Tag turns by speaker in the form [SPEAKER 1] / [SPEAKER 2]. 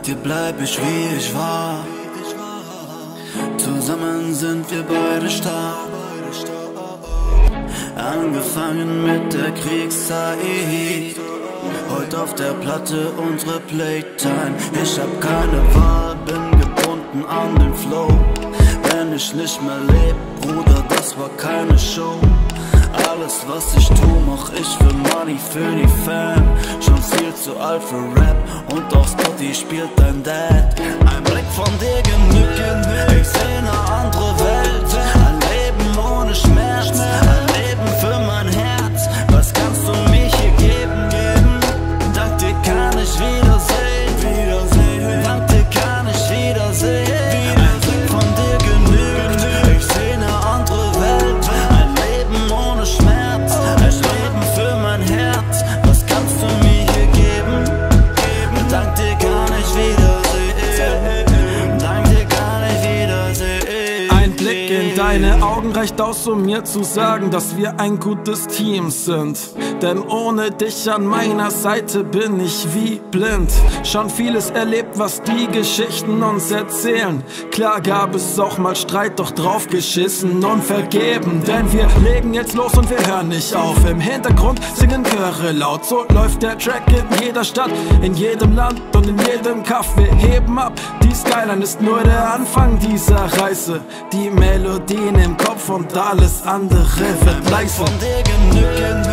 [SPEAKER 1] Dank dir bleib ich wie ich war. Zusammen sind wir beide stark. Angefangen mit der Kriegszeit. Heute auf der Platte unsere Playtime. Ich hab keine Wahl, bin gebunden an den Flow. Wenn ich nicht mehr leb, Bruder, das war keine Show. Alles, was ich tu, mach ich für Money, für die Fan. Schon viel zu alt für Rap und auf Spotty spielt dein Dad. Ein Blick von dir genügt, ich seh Blick
[SPEAKER 2] in deine Augen reicht aus, um mir zu sagen, dass wir ein gutes Team sind. Denn ohne dich an meiner Seite bin ich wie blind. Schon vieles erlebt, was die Geschichten uns erzählen. Klar gab es auch mal Streit, doch drauf geschissen und vergeben. Denn wir legen jetzt los und wir hören nicht auf. Im Hintergrund singen Chöre laut. So läuft der Track in jeder Stadt, in jedem Land und in jedem Kaff. Wir heben ab. Die Skyline ist nur der Anfang dieser Reise. Die Melodien im Kopf und alles andere wird leise.
[SPEAKER 1] Von dir seh